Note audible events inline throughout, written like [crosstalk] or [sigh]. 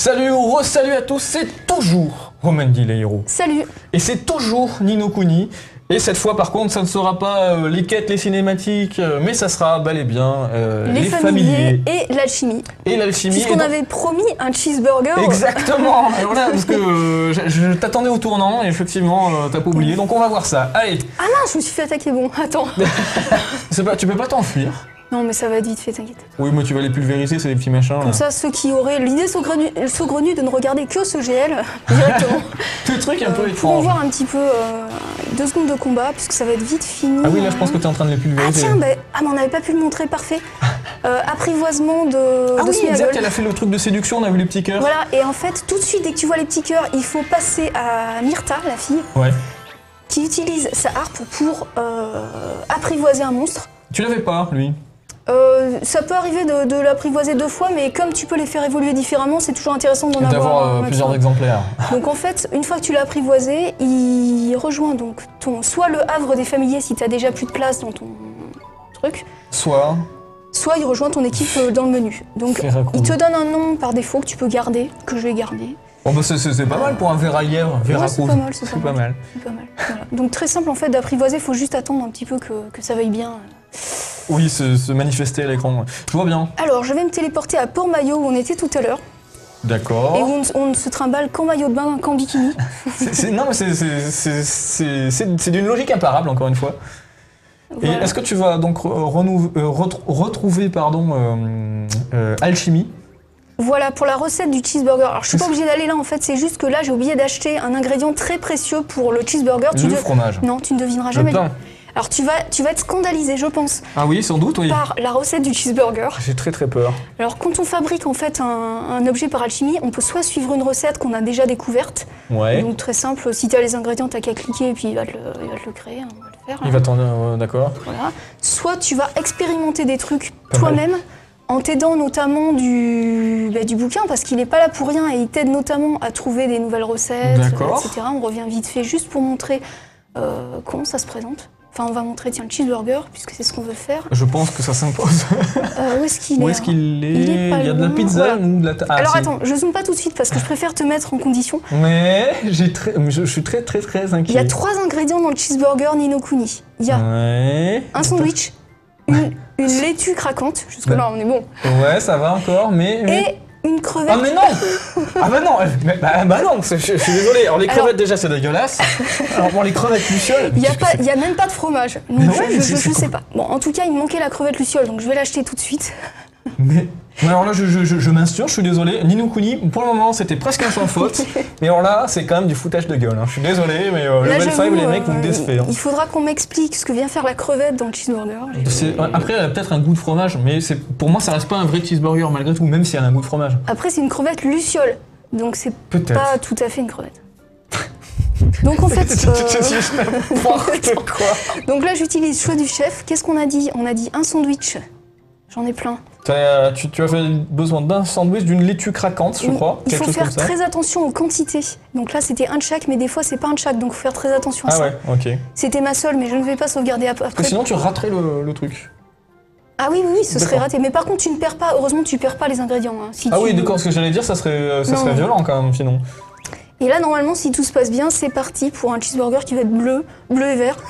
Salut ou re-salut à tous, c'est toujours Romandy les héros. Salut Et c'est toujours Nino Kuni. Et cette fois, par contre, ça ne sera pas euh, les quêtes, les cinématiques, euh, mais ça sera bel et bien euh, Les, familiers, et l'alchimie. et l'alchimie. Puisqu'on donc- avait promis un cheeseburger. Exactement. [laughs] Et voilà, parce que je, je t'attendais au tournant et effectivement, t'as pas oublié. Donc on va voir ça. Allez, Ah non, je me suis fait attaquer. Bon, attends. [laughs] pas, tu peux pas t'enfuir. Non, mais ça va être vite fait, t'inquiète. Oui, mais tu vas les pulvériser, c'est des petits machins. là. Comme ça, ceux qui auraient l'idée saugrenue, saugrenue de ne regarder que ce GL [laughs] directement [laughs] Tout truc un peu euh, étrange. voir un petit peu euh, deux secondes de combat, puisque ça va être vite fini. Ah oui, là, je pense que t'es en train de les Ah pulvériser. tiens, bah, ah, mais on n'avait pas pu le montrer, parfait. [laughs] Euh, apprivoisement de, Ah de oui, exact, elle a fait le truc de séduction, on a vu les petits cœurs. Voilà, et en fait, tout de suite, dès que tu vois les petits cœurs, il faut passer à Myrta, la fille, Ouais. qui utilise sa harpe pour euh, apprivoiser un monstre. Tu l'avais pas, lui? Euh, ça peut arriver de, de l'apprivoiser deux fois, mais comme tu peux les faire évoluer différemment, c'est toujours intéressant d'en avoir euh, plusieurs exemplaires. [laughs] Donc en fait, une fois que tu l'as apprivoisé, il rejoint donc ton soit le havre des familiers si tu as déjà plus de place dans ton truc, Soit. soit il rejoint ton équipe euh, dans le menu. Donc il te donne un nom par défaut que tu peux garder, que je vais garder. Bon, bah, c'est- pas mal pour un verre à lièvre. Verre Ouais, c'est pas mal, c'est pas pas mal. C'est pas mal. Voilà. Donc très simple en fait d'apprivoiser, il faut juste attendre un petit peu que, que ça veuille bien. Oui, se, se manifester à l'écran. Je vois bien. Alors je vais me téléporter à Port-Maillot où on était tout à l'heure, et D'accord. où on, on ne se trimballe qu'en maillot de bain, qu'en bikini. [laughs] Non, mais c'est- c'est- c'est c'est- c'est- c'est d'une logique imparable, encore une fois. Et est-ce que tu vas donc euh, retr- retrouver pardon, euh, euh, Alchimie? Voilà pour la recette du cheeseburger. Alors je suis pas obligée d'aller là en fait, c'est juste que là j'ai oublié d'acheter un ingrédient très précieux pour le cheeseburger. Tu Le de- fromage. Non, tu ne devineras Le jamais. pain. Alors tu vas, tu vas être scandalisé, je pense, Ah oui, sans doute, oui. par la recette du cheeseburger. J'ai très très peur. Alors quand on fabrique en fait un, un objet par alchimie, on peut soit suivre une recette qu'on a déjà découverte, Ouais. donc très simple, si tu as les ingrédients, t'as qu'à cliquer et puis il va te le, il va te le créer, hein, on va le faire. Il va t'en. euh, D'accord. Voilà. Soit tu vas expérimenter des trucs toi-même en t'aidant notamment du, bah, du bouquin parce qu'il n'est pas là pour rien et il t'aide notamment à trouver des nouvelles recettes, D'accord. etc. On revient vite fait juste pour montrer euh, comment ça se présente. Enfin, on va montrer tiens, le cheeseburger puisque c'est ce qu'on veut faire. Je pense que ça s'impose. Euh, où est-ce qu'il [laughs] est Où est-ce qu'il est Il est pas Il y a de la pizza Voilà. ou de la. Ah, Alors attends, je zoome pas tout de suite parce que je préfère te mettre en condition. Mais j'ai très, je, suis très très très inquiet. Il y a trois ingrédients dans le cheeseburger Nino Kuni. Il y a Ouais. un sandwich, une, une laitue craquante, jusque-là on est bon, Ouais, ça va encore, mais. mais- et une crevette. Ah mais non Ah bah non mais- bah, bah non, je, je suis désolé. Alors les Alors- crevettes déjà c'est dégueulasse. Alors bon les crevettes lucioles. Il n'y a, pas- il y a même pas de fromage. Donc je, sais pas. Bon, en tout cas, il me manquait la crevette luciole, donc je vais l'acheter tout de suite. Mais mais alors là je, je, je, je m'insurge, je suis désolé. Nino Kuni, pour le moment c'était presque un sans faute. [laughs] mais alors là c'est quand même du foutage de gueule. hein. Je suis désolé mais euh, Là, level j'avoue, 5 les mecs vous me euh, décevez. hein. Il faudra qu'on m'explique ce que vient faire la crevette dans le cheeseburger. Après elle a peut-être un goût de fromage, mais pour moi ça reste pas un vrai cheeseburger malgré tout, même si elle a un goût de fromage. Après, c'est une crevette luciole, donc c'est pas tout à fait une crevette. Donc en fait, [laughs] euh, quoi. [laughs] donc là j'utilise choix du chef. Qu'est-ce qu'on a dit? On a dit un sandwich. J'en ai plein. Tu, tu as fait besoin d'un sandwich, d'une laitue craquante, je crois. Il quelque faut chose faire comme ça. très attention aux quantités. Donc là c'était un de chaque, mais des fois c'est pas un de chaque, donc faut faire très attention à Ah ça. ouais, ok. C'était ma seule, mais je ne vais pas sauvegarder ap- Parce que après. sinon tu raterais le, le truc. Ah oui, oui, oui, ce serait raté. Mais par contre, tu ne perds pas, heureusement, tu perds pas les ingrédients. hein. Si Ah tu- oui, d'accord, ce que j'allais dire, ça serait, euh, ça Non, serait non. violent quand même, sinon. Et là, normalement, si tout se passe bien, c'est parti pour un cheeseburger qui va être bleu, bleu et vert. [laughs]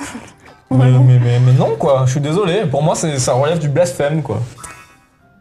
Mais, mais, mais, mais non, quoi, je suis désolé. Pour moi, ça relève du blasphème, quoi.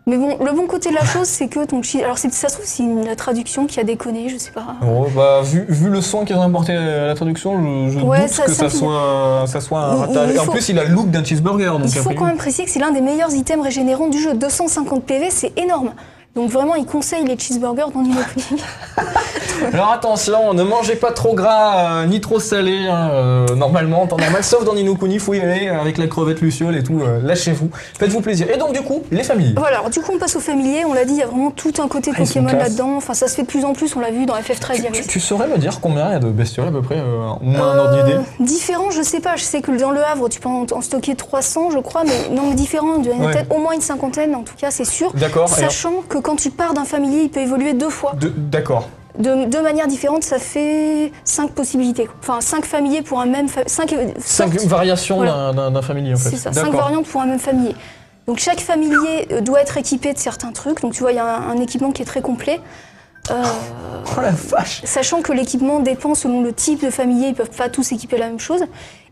Mais bon, le bon côté de la chose, c'est que ton cheese. Alors, ça se trouve, c'est une- traduction qui a déconné, je sais pas. Oh, bah, vu, vu le son qu'ils ont apporté à la traduction, je, je Ouais, doute ça- que ça, ça, soit, ça soit un Il- ratage. en plus, il a le look d'un cheeseburger, donc Il faut quand même préciser que c'est l'un des meilleurs items régénérants du jeu. 250 PV, c'est énorme. Donc vraiment, il conseille les cheeseburgers dans Nino. [laughs] [laughs] Alors attention, ne mangez pas trop gras euh, ni trop salé, hein, euh, normalement, en temps normal, sauf dans Nino Kuni, faut y aller avec la crevette luciole et tout, euh, lâchez-vous, faites-vous plaisir. Et donc du coup, les familles. voilà, alors du coup, on passe au familier. On l'a dit, il y a vraiment tout un côté Ah, Pokémon là-dedans. Enfin, ça se fait de plus en plus, on l'a vu dans FF13, il y Tu, tu- tu saurais me dire combien il y a de bestioles à peu près, au moins un ordre d'idée Différents, je sais pas. Je sais que dans le Havre, tu peux en, en stocker 300, je crois, mais nombre différent. Il y en a Ouais. peut-être au moins une cinquantaine, en tout cas, c'est sûr. D'accord, Sachant que quand tu pars d'un familier, il peut évoluer deux fois. De- De deux manières différentes, ça fait cinq possibilités. quoi. Enfin, cinq familiers pour un même. fa- Cinq, euh, Cinq sortes. variations Voilà. d'un- familier en fait. C'est ça, cinq variantes pour un même familier. Donc chaque familier euh, doit être équipé de certains trucs. Donc tu vois, il y a un, un équipement qui est très complet. Euh, Oh la vache sachant que l'équipement dépend selon le type de familier, ils peuvent pas tous équiper la même chose.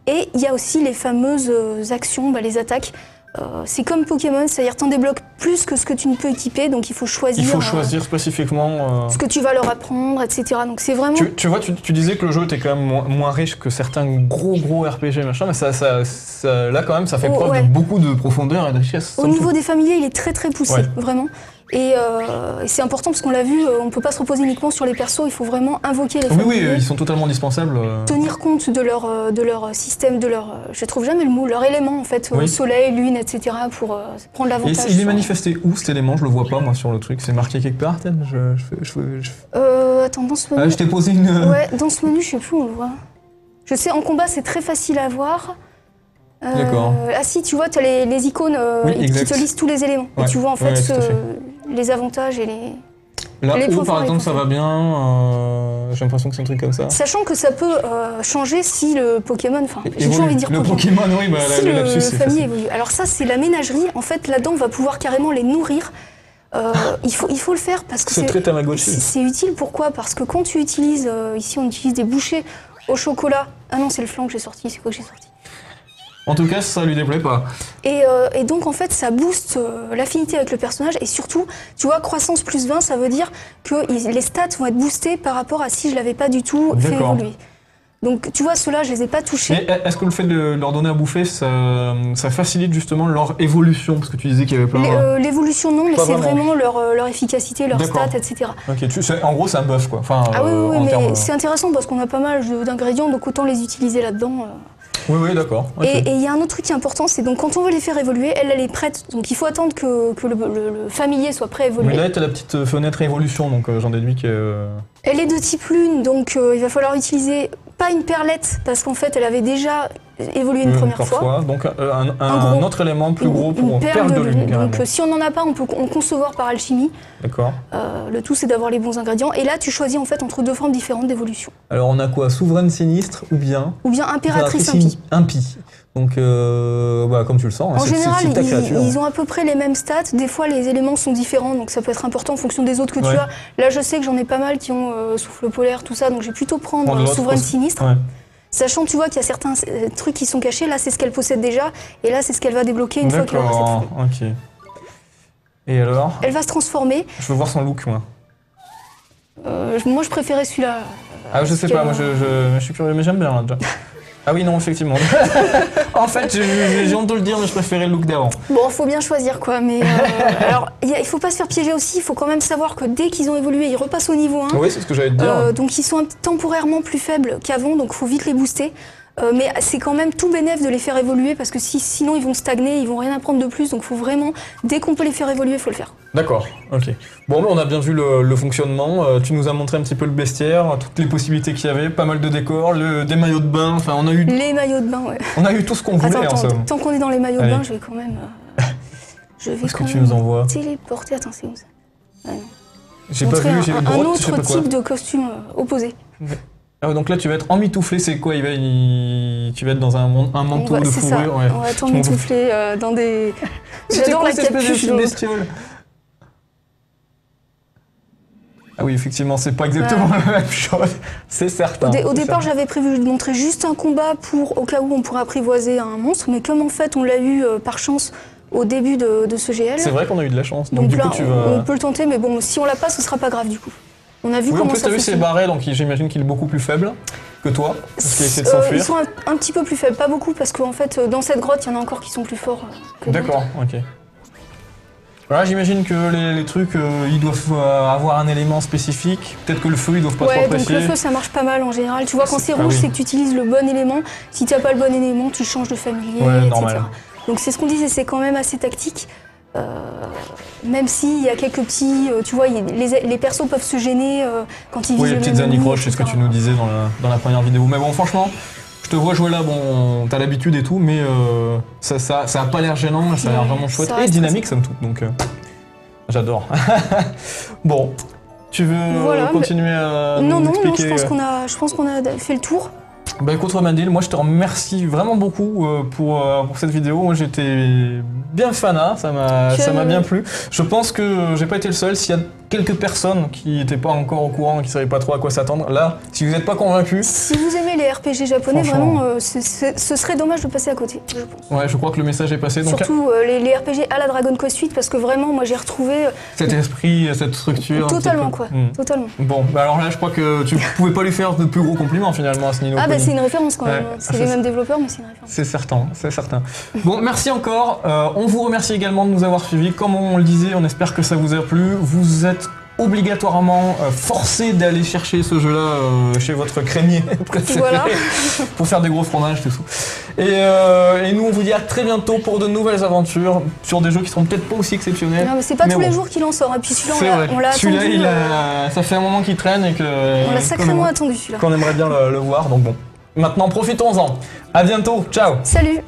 Et il y a aussi les fameuses actions, bah, les attaques. Euh, c'est comme Pokémon, c'est-à-dire t'en débloques plus que ce que tu ne peux équiper, donc il faut choisir, Il faut euh, choisir spécifiquement. euh, ce que tu vas leur apprendre, etc. Donc c'est vraiment Tu, tu vois, tu, tu disais que le jeu était quand même moins, moins riche que certains gros gros RPG machin, mais ça, ça, ça- là quand même ça fait Oh, preuve ouais. de beaucoup de profondeur et de richesse. Au niveau des familiers, il est très très poussé, Ouais. vraiment. Et, euh, et c'est important parce qu'on l'a vu, euh, on peut pas se reposer uniquement sur les persos, il faut vraiment invoquer les Oui, oui, familiers. ils sont totalement indispensables. euh. Tenir compte de leur, de leur système, de leur, je trouve jamais le mot, leur élément en fait, Oui. soleil, lune, etc. pour prendre Et l'avantage. il est sur- manifesté où cet élément? Je le vois pas moi sur le truc. C'est marqué quelque part je, je, je, Euh, attends, dans ce Ah, menu. je t'ai posé une. Ouais, dans ce menu, je sais plus où on le voit. Je sais, en combat, c'est très facile à voir. Euh, D'accord. Ah si, tu vois, tu as les, les icônes euh, Oui, qui te lisent tous les éléments. Ouais, Et tu vois en fait, ouais, ce- fait. Les avantages et les... Là les où par exemple ça va bien, euh, j'ai l'impression que c'est un truc comme ça. Sachant que ça peut euh, changer si le Pokémon... Enfin, j'ai toujours envie de dire le Pokémon. Pokémon, oui, bah, si là- le famille évolue. Alors ça, c'est la ménagerie. En fait, là-dedans, on va pouvoir carrément les nourrir. Euh, il, faut, il faut le faire parce que C'est utile, pourquoi? Parce que quand tu utilises, ici on utilise des bouchées au chocolat. Ah non, c'est le flanc que j'ai sorti, c'est quoi que j'ai sorti? En tout cas, ça lui déplaît pas. et, euh, et donc en fait, ça booste euh, l'affinité avec le personnage et surtout, tu vois, croissance plus 20, ça veut dire que il- les stats vont être boostés par rapport à si je l'avais pas du tout fait évoluer. Donc tu vois, ceux-là, je les ai pas touchés. Est-ce que le fait de leur donner à bouffer, ça, ça facilite justement leur évolution? Parce que tu disais qu'il y avait plein. Euh, L'évolution, non, mais c'est vraiment. leur, leur efficacité, leur stats, etc. Ok, tu, en gros, c'est un buff quoi. Enfin, Ah oui, oui, oui, en mais c'est intéressant parce qu'on a pas mal d'ingrédients, donc autant les utiliser là-dedans. Oui, oui, d'accord. Et il y a un autre truc qui est important, c'est donc quand on veut les faire évoluer, elle, elle est prête. Donc il faut attendre que, que le, le- le familier soit prêt à évoluer. Mais là, t'as la petite fenêtre évolution, donc euh, j'en déduis que. euh, Elle est de type lune, donc euh, il va falloir utiliser pas une perlette, parce qu'en fait elle avait déjà évolué une première fois. Donc euh, un, autre élément plus gros pour une perle de lune. Donc euh, si on n'en a pas, on peut en concevoir par alchimie. D'accord. Euh, le tout c'est d'avoir les bons ingrédients. Et là tu choisis en fait entre deux formes différentes d'évolution. Alors on a quoi? Souveraine sinistre ou bien Ou bien impératrice Impératrice impie. impie. Donc, euh, bah, comme tu le sens, hein, En général, ta ils, ils ont à peu près les mêmes stats. Des fois, les éléments sont différents, donc ça peut être important en fonction des autres que Ouais. tu as. Là, je sais que j'en ai pas mal qui ont souffle polaire, tout ça, donc je vais plutôt prendre souveraine sinistre. Ouais. Sachant, tu vois, qu'il y a certains euh, trucs qui sont cachés. Là, c'est ce qu'elle possède déjà, et là, c'est ce qu'elle va débloquer une fois qu'elle aura cette ok. Et alors Elle va se transformer. Je veux voir son look, moi. Euh, moi, je préférais celui-là. Ah, je sais pas, moi je- je suis curieux, mais j'aime bien là déjà. [laughs] Ah oui, non, effectivement. [laughs] en fait, j'ai honte de le dire, mais je préférais le look d'avant. Bon, faut bien choisir, quoi. Mais euh, [laughs] alors, il faut pas se faire piéger aussi. Il faut quand même savoir que dès qu'ils ont évolué, ils repassent au niveau 1. Oui, c'est ce que j'allais te dire. Euh, donc ils sont temporairement plus faibles qu'avant, donc faut vite les booster. Euh, mais c'est quand même tout bénéf de les faire évoluer parce que si, sinon ils vont stagner, ils vont rien apprendre de plus. Donc faut vraiment, dès qu'on peut les faire évoluer, faut le faire. D'accord, ok. Bon, bah, on a bien vu le, le fonctionnement. Euh, tu nous as montré un petit peu le bestiaire, toutes les possibilités qu'il y avait, pas mal de décors, le- des maillots de bain. Enfin, on a eu, Les maillots de bain, ouais. on a eu tout ce qu'on voulait Attends, en attends, somme. tant qu'on est dans les maillots de bain, je vais quand même. euh, [laughs] je vais Qu'est-ce que tu nous envoies téléporter. Attends, c'est où ça? J'ai pas vu, un, j'ai un- une un grotte, je sais autre quoi. type de costume euh, opposé. Ah donc là, tu vas être emmitouflé, c'est quoi il va, il- Tu vas être dans un, un manteau Ouais, de fourrure. ouais. On va [laughs] fous. t'emmitoufler euh, dans des. [laughs] J'adore la de capuche. jaune. bestiole Ah oui, effectivement, c'est pas exactement la même chose. [laughs] C'est certain. Au, dé- au c'est départ, j'avais prévu de montrer juste un combat pour au cas où on pourrait apprivoiser un monstre, mais comme en fait on l'a eu euh, par chance au début de, de ce GL, C'est vrai qu'on a eu de la chance. Donc, donc du là coup, tu on, vas. on peut le tenter, mais bon, si on l'a pas, ce sera pas grave du coup. On a vu Oui, en comment plus, ça t'as vu, fonctionne. barré, donc j'imagine qu'il est beaucoup plus faible que toi, parce qu'il essaie de Euh, s'enfuir. ils sont un, un petit peu plus faibles, pas beaucoup, parce qu'en fait euh, dans cette grotte, il y en a encore qui sont plus forts que D'accord, ok. Voilà, j'imagine que les, les trucs, euh, ils doivent euh, avoir un élément spécifique. Peut-être que le feu, ils doivent pas Ouais, trop donc apprécier. le feu ça marche pas mal en général. Tu vois, quand C'est- ah rouge, oui. c'est que tu utilises le bon élément. Si t'as pas le bon élément, tu changes de familier, Ouais, etc. normal. Donc c'est ce qu'on disait, c'est quand même assez tactique. Euh, même s'il y a quelques petits, euh, tu vois, les, les persos peuvent se gêner euh, quand ils Oui, visent les le petites anicroches, c'est ce que tu nous disais dans la, dans la première vidéo. Mais bon, franchement, je te vois jouer là, bon, t'as l'habitude et tout, mais euh, ça, ça, ça a pas l'air gênant, ça a l'air vraiment chouette ça et dynamique, très somme toute, donc euh, j'adore. [laughs] bon, tu veux Voilà, continuer à Non, nous non, non, expliquer je pense qu'on a, je pense qu'on a fait le tour. Bah écoute Romandil, moi je te remercie vraiment beaucoup euh, pour, euh, pour cette vidéo. Moi j'étais bien fanat, ça m'a bien plu. Je pense que j'ai pas été le seul. S'il y a quelques personnes qui n'étaient pas encore au courant, qui ne savaient pas trop à quoi s'attendre. Là, si vous n'êtes pas convaincu, Si vous aimez les RPG japonais, vraiment, euh, ce serait dommage de passer à côté, je pense. ouais, je crois que le message est passé. Donc, Surtout euh, les, les RPG à la Dragon Quest 8, parce que vraiment, moi j'ai retrouvé euh, cet esprit, cette structure. totalement quoi. Hmm. Totalement. Bon, bah alors là, je crois que tu [laughs] pouvais pas lui faire de plus gros compliments finalement à ce Nino Ah bah c'est une référence quand même. Ouais. Ah, C'est les mêmes développeurs, mais c'est une référence. C'est certain, c'est certain. [laughs] Bon, merci encore. On vous remercie également de nous avoir suivis. Comme on le disait, on espère que ça vous a plu. Vous êtes obligatoirement euh, forcé d'aller chercher ce jeu-là euh, chez votre crémier [laughs] préféré Voilà. [laughs] pour faire des gros fromages, tout ça. Et, euh, et nous, on vous dit à très bientôt pour de nouvelles aventures sur des jeux qui seront peut-être pas aussi exceptionnels. Non, mais c'est pas Mais tous bon. les jours qu'il en sort. Et puis celui-là, on l'a- Celui-là, attendu. il euh, a... ça fait un moment qu'il traîne et que. On l'a sacrément aimerait- attendu celui-là. qu'on aimerait bien le, le voir. Donc bon, maintenant profitons-en. À bientôt. Ciao. Salut